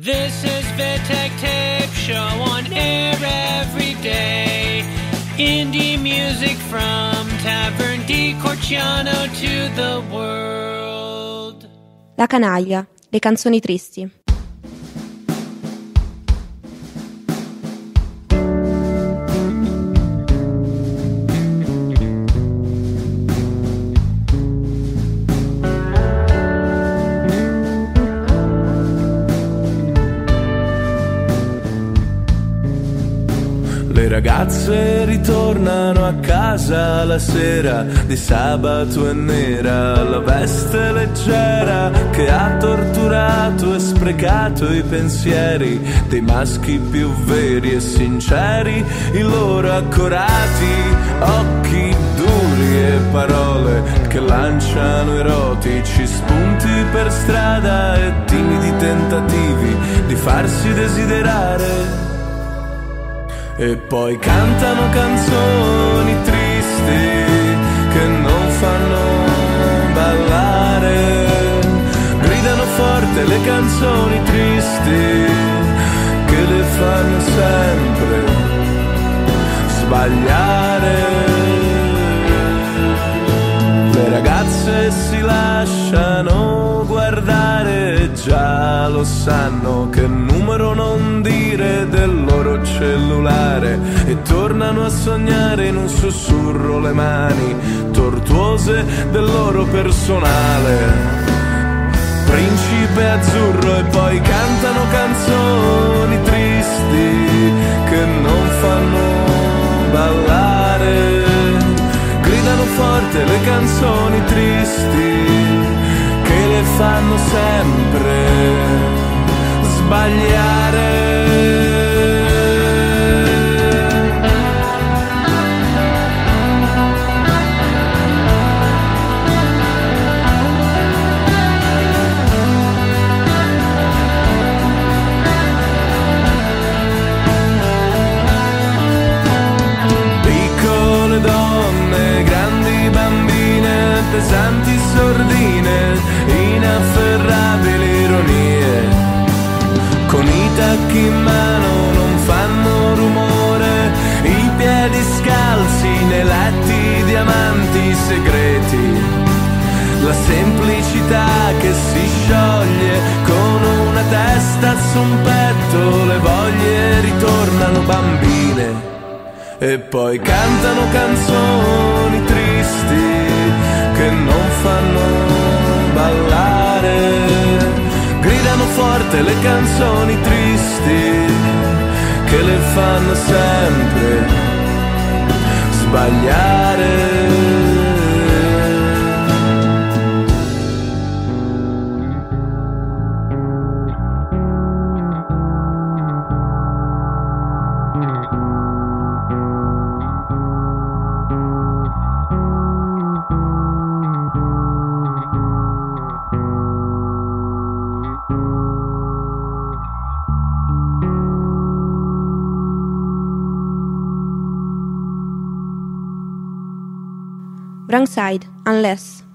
This is Vitek Tape Show on air every day. Indie music from Tavern di Corciano to the world. La canaglia, le canzoni tristi. Ragazze ritornano a casa la sera di sabato e nera, la veste leggera che ha torturato e sprecato i pensieri dei maschi più veri e sinceri, i loro accorati occhi duri e parole che lanciano erotici spunti per strada e timidi tentativi di farsi desiderare. E poi cantano canzoni tristi che non fanno ballare. Gridano forte le canzoni tristi che le fanno sempre sbagliare. Le ragazze si lasciano già lo sanno che numero non dire del loro cellulare e tornano a sognare in un sussurro le mani tortuose del loro personale. Principe azzurro e poi cantano canzoni tristi che non fanno ballare gridano forte le canzoni tristi che fanno sempre sbagliare. pesanti sordini inafferrabili ironie. Con i tacchi in mano non fanno rumore, i piedi scalzi nei letti diamanti segreti. La semplicità che si scioglie con una testa su un petto, le voglie ritornano bambine. E poi cantano canzoni tristi che non forte le canzoni tristi che le fanno sempre sbagliare. Side, unless.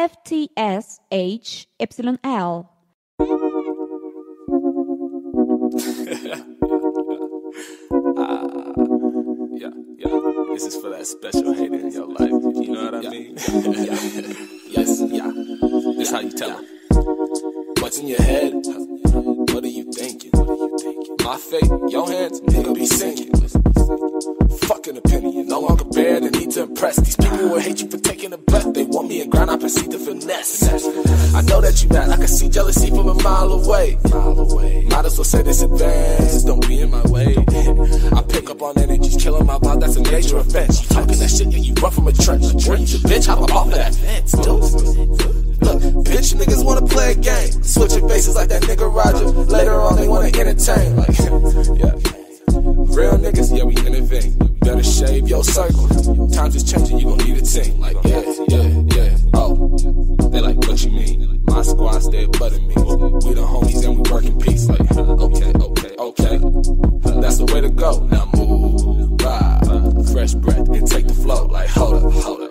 Friends. F-T-S-H-Y-L. Yeah, yeah. This is for that special hater in your life. You know what I mean? yeah. Yes, yeah. This how you tell them. What's in your head? What are you thinking? My fate, your hands, nigga be sinking. Fucking opinion, no longer bear the need to impress. These people will hate you for taking a breath. They want me in grind, I proceed to finesse. I know that you mad, I can see jealousy from a mile away. Might as well say this advance, don't be in my way. I pick up on energies, killing my vibe, that's a major offense. You talking that shit, yeah, you run from a trench. Boy, you bitch, hop off of that fence, dude. Look, bitch, niggas wanna play a game. Switching faces like that nigga Roger. Later on, they wanna entertain. Like, yeah. Real niggas, yeah, we innovate. Better shave your circle. Times is changing, you gon' need a team. Like, yeah, yeah, yeah. Oh, they like, what you mean? My squad stay butter me. We the homies and we work in peace. Like, okay, okay, okay. That's the way to go. Now move, vibe, fresh breath, and take the flow. Like, hold up, hold up,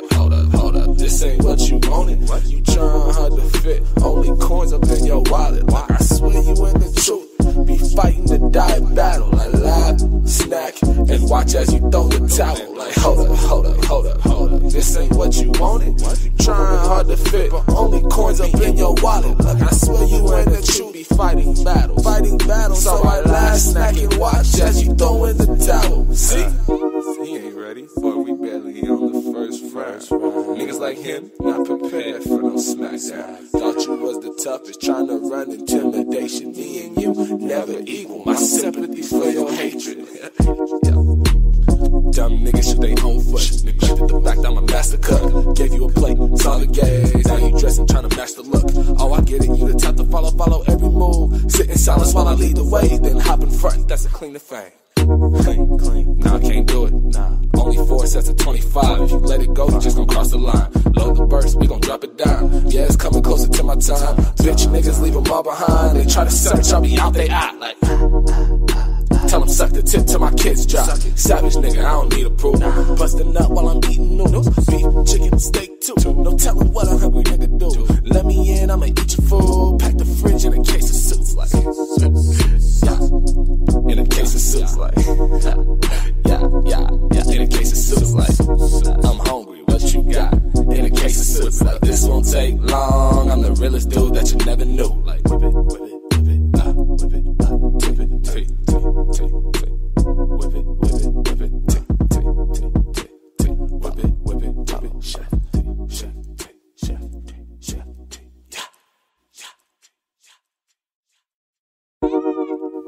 This ain't what you wanted. You trying hard to fit. Only coins up in your wallet. Like, I swear you in the truth. Be fighting the die battle. I laugh, snack, and watch as you throw the towel. Like, hold up, hold up, hold up, hold up. This ain't what you wanted. You trying hard to fit, but only coins up in your wallet. Look, I swear you in the truth. Be fighting battle, fighting battle. So I laugh, snack, and watch as you throw in the towel. See? Like him, not prepared for no smackdown. Thought you was the toughest, trying to run intimidation. Me and you never equal. My sympathy for your hatred. Dumb niggas shoot they own foot. Neglected the fact I'm a master cook. Gave you a plate, solid gaze. Now you dressing, trying to match the look. Oh, I get it, you the type to follow, follow every move. Sit in silence while I lead the way, then hop in front. That's a clean to fame. Nah, I can't do it. Nah. Only four sets of 25. If you let it go, you just gon' cross the line. Load the burst, we gon' drop it down. Yeah, it's coming closer to my time. Bitch, niggas leave them all behind. They try to search, I'll be out they eye. Like, tell them suck the tip till my kids drop. Savage nigga, I don't need a proof. Busting up while I'm eating noodles. Beef, chicken, steak too. No telling what a hungry nigga do. Let me in, I'ma eat your food. Pack the fridge in a case of suits. Like, yeah. In a case of. Like, yeah, yeah, yeah. In a case of. Like, I'm hungry. What you got? In a case of suits. Like, this won't take long. I'm the realest dude that you never knew. Like, whip it, whip it, whip it, uh, whip it, uh, whip it, tick, tick, tick, tick. Whip it, whip it, whip it, tick, tick, tick, tick, tick. Whip it, whip it, whip it, chef, chef, chef, chef.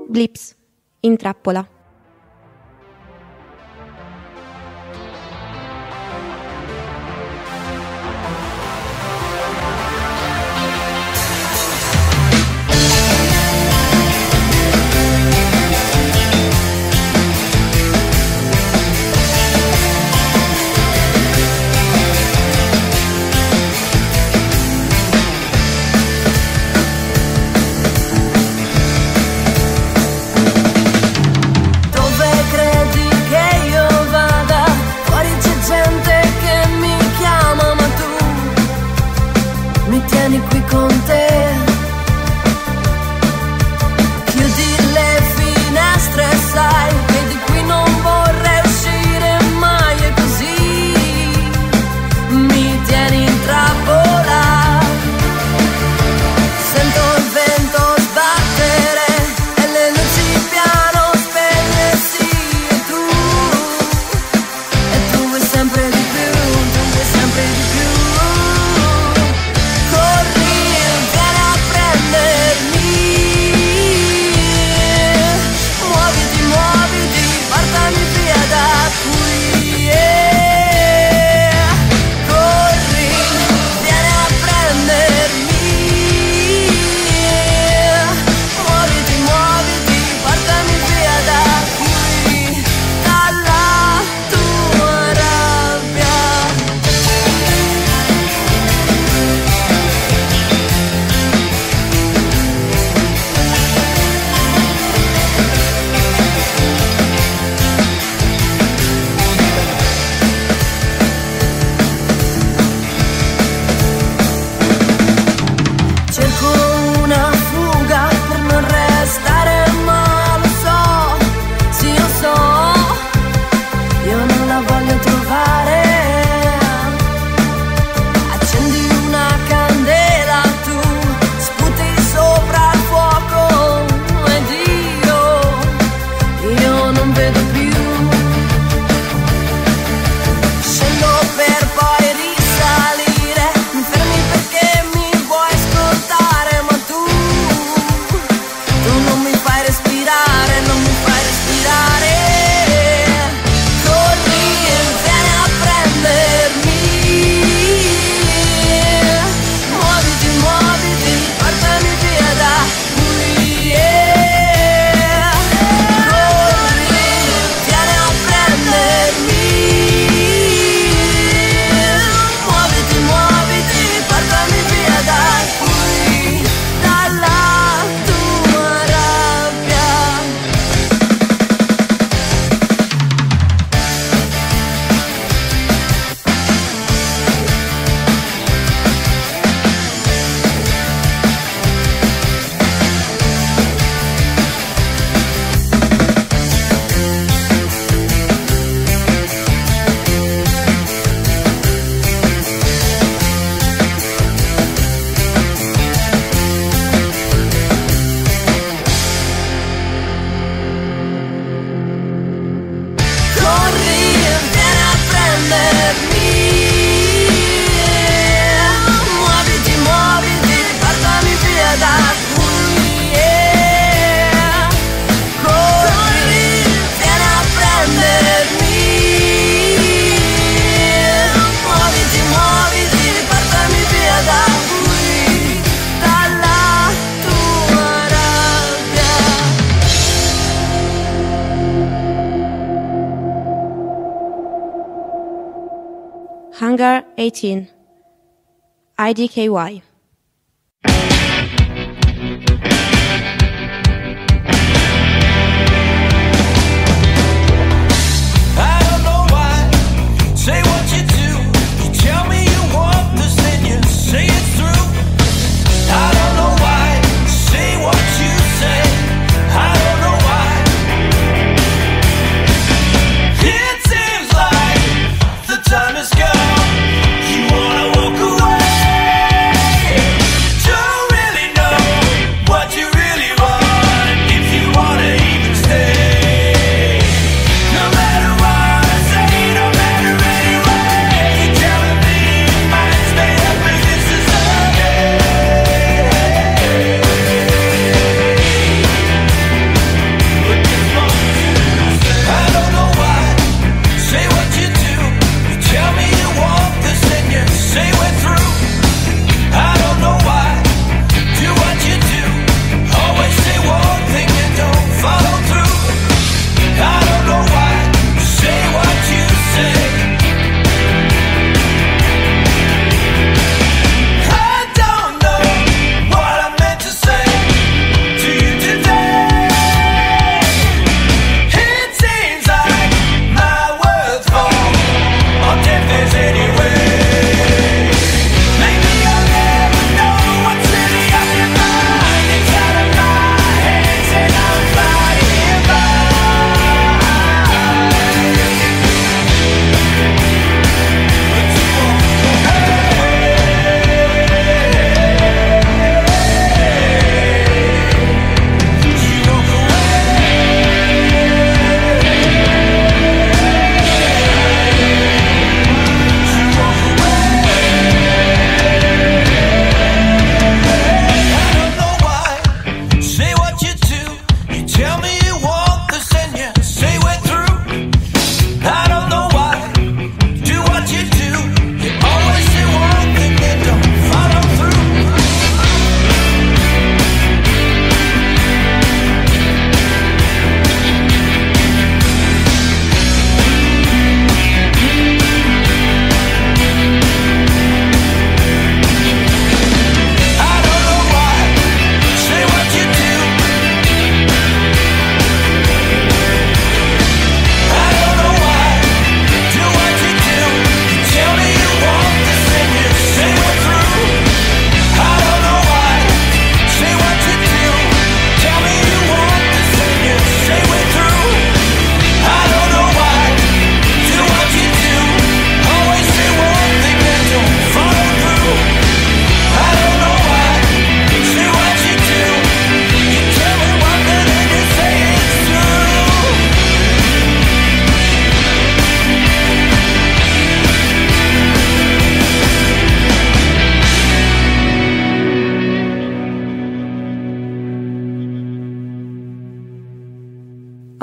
Blips. In trappola. 18 IDKY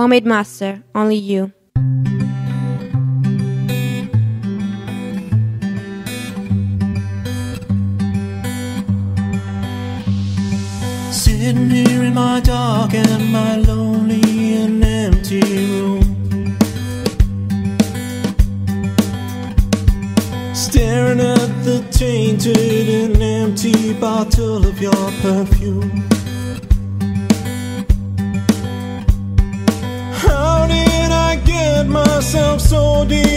Omid Master, only you. Sitting here in my dark and my lonely and empty room. Staring at the tainted and empty bottle of your perfume.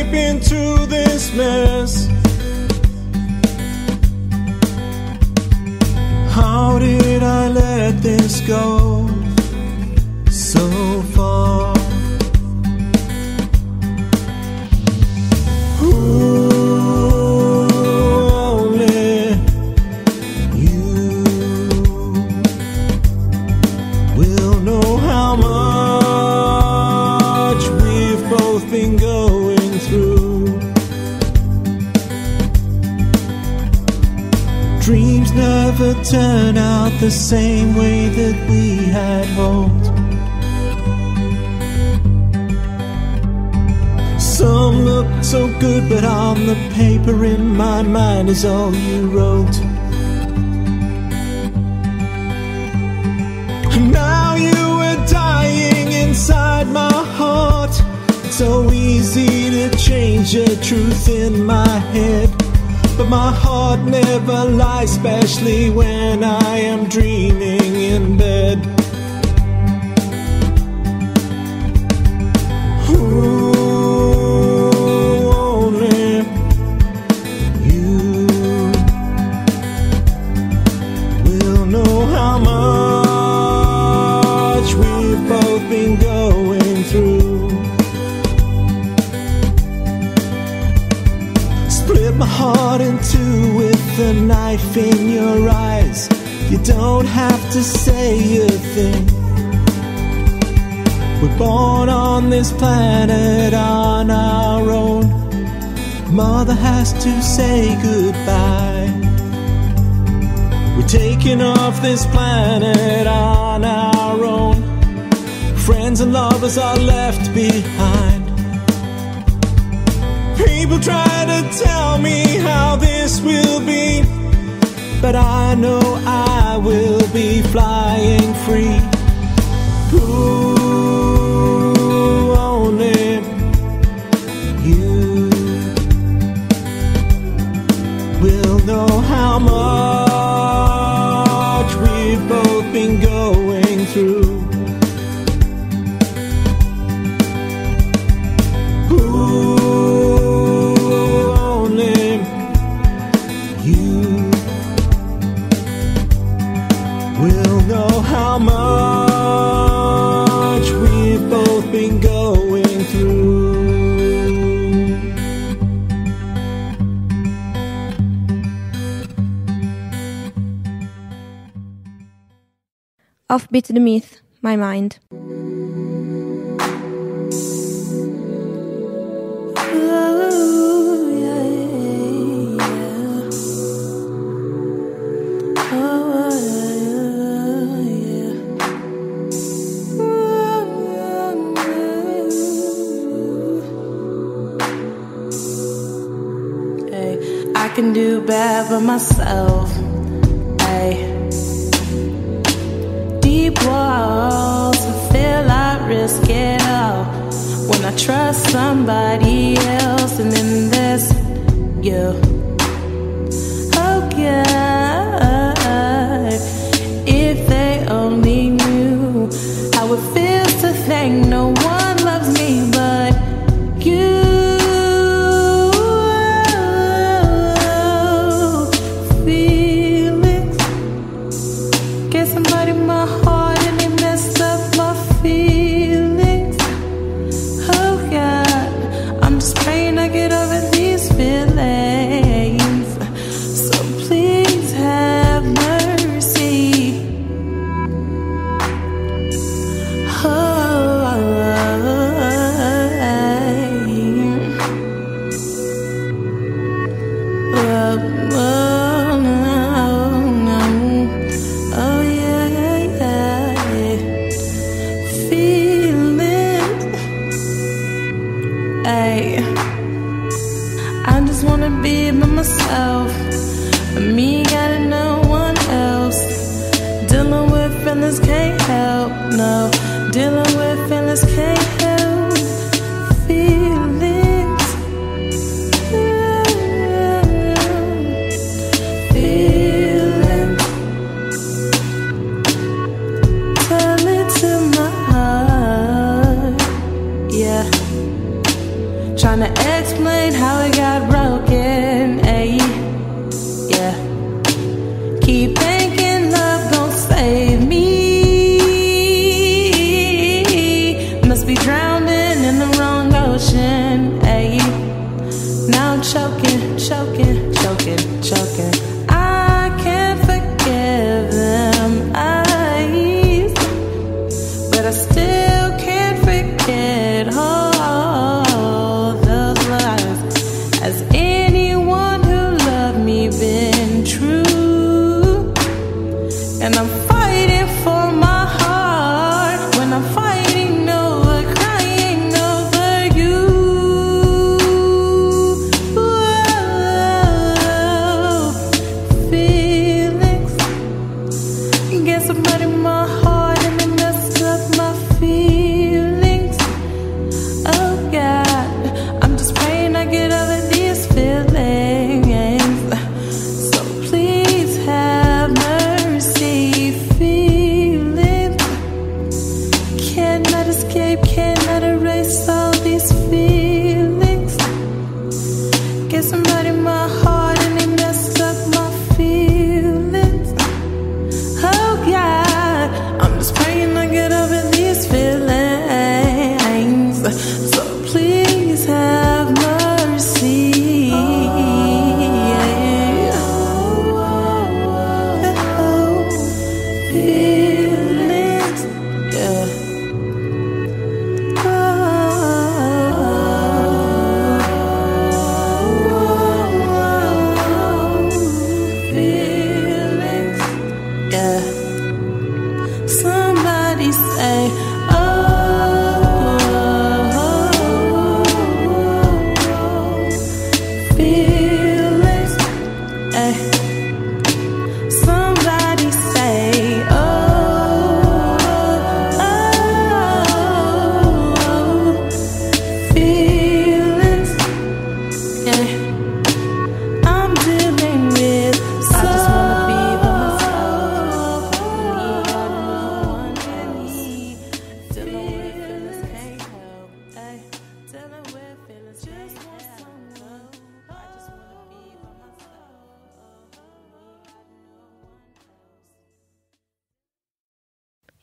deep into this mess. How did I let this go? turn out the same way that we had hoped. Some look so good, but on the paper in my mind is all you wrote. Now you are dying inside my heart. So easy to change the truth in my head but my heart never lies, especially when I am dreaming in bed. the knife in your eyes. You don't have to say a thing. We're born on this planet on our own. Mother has to say goodbye. We're taking off this planet on our own. Friends and lovers are left behind. People try tell me how this will be, but I know I will be flying free. Ooh. Offbeat the Myth, my mind. love.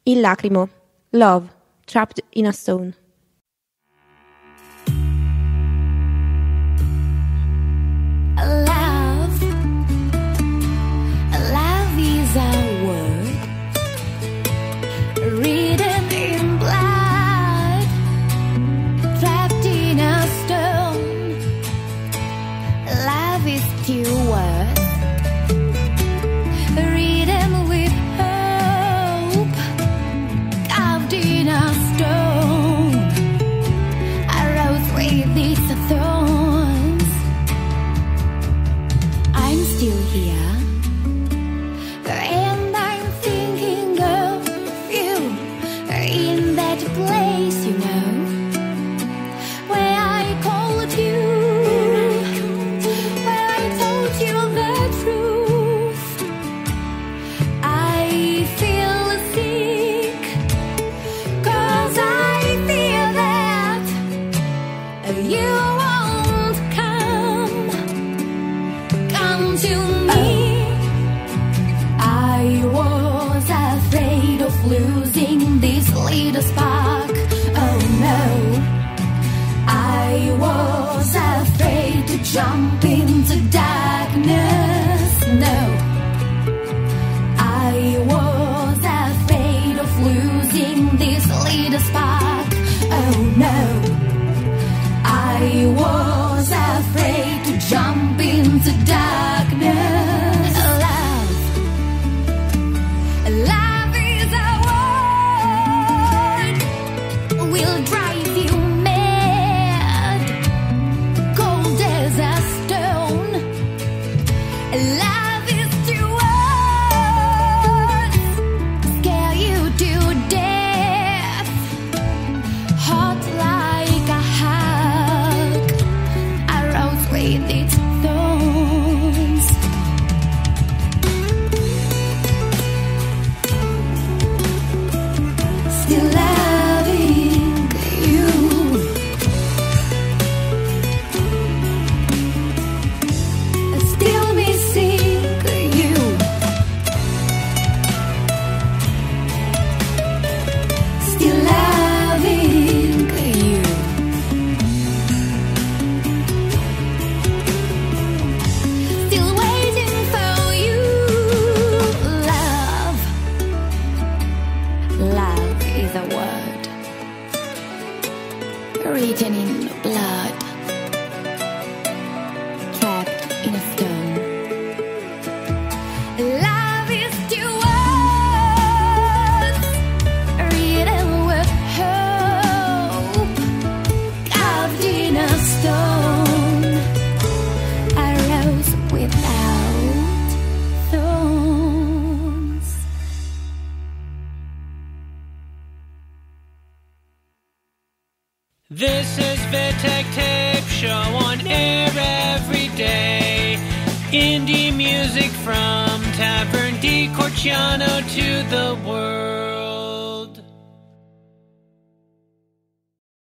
Il lacrimo. Love. Trapped in a stone.